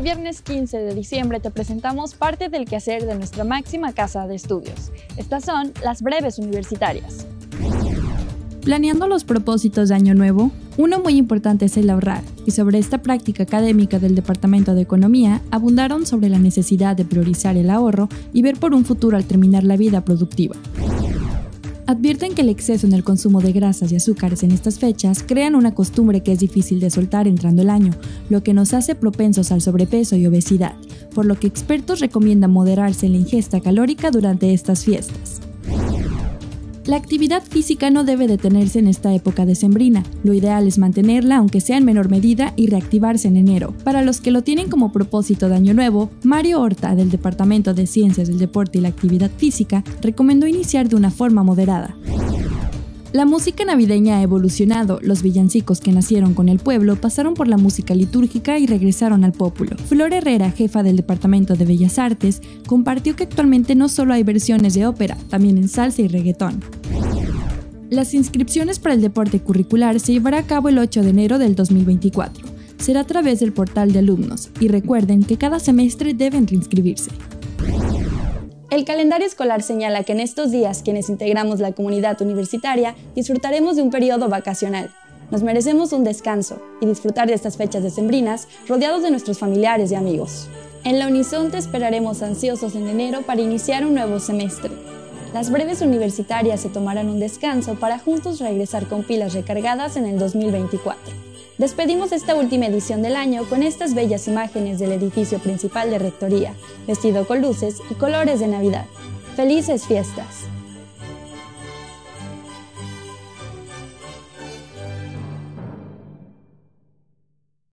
lunes 15 de diciembre te presentamos parte del quehacer de nuestra máxima casa de estudios. Estas son las breves universitarias. Planeando los propósitos de Año Nuevo, uno muy importante es el ahorrar, y sobre esta práctica académica del Departamento de Economía abundaron sobre la necesidad de priorizar el ahorro y ver por un futuro al terminar la vida productiva. Advierten que el exceso en el consumo de grasas y azúcares en estas fechas crean una costumbre que es difícil de soltar entrando el año, lo que nos hace propensos al sobrepeso y obesidad, por lo que expertos recomiendan moderarse la ingesta calórica durante estas fiestas. La actividad física no debe detenerse en esta época decembrina. Lo ideal es mantenerla aunque sea en menor medida y reactivarse en enero. Para los que lo tienen como propósito de año nuevo, Mario Horta del Departamento de Ciencias del Deporte y la Actividad Física recomendó iniciar de una forma moderada. La música navideña ha evolucionado, los villancicos que nacieron con el pueblo pasaron por la música litúrgica y regresaron al pópulo. Flor Herrera, jefa del Departamento de Bellas Artes, compartió que actualmente no solo hay versiones de ópera, también en salsa y reggaetón. Las inscripciones para el deporte curricular se llevará a cabo el 8 de enero del 2024. Será a través del portal de alumnos y recuerden que cada semestre deben reinscribirse. El calendario escolar señala que en estos días quienes integramos la comunidad universitaria disfrutaremos de un periodo vacacional. Nos merecemos un descanso y disfrutar de estas fechas decembrinas rodeados de nuestros familiares y amigos. En la Unisonte esperaremos ansiosos en enero para iniciar un nuevo semestre. Las breves universitarias se tomarán un descanso para juntos regresar con pilas recargadas en el 2024. Despedimos esta última edición del año con estas bellas imágenes del edificio principal de Rectoría, vestido con luces y colores de Navidad. ¡Felices fiestas!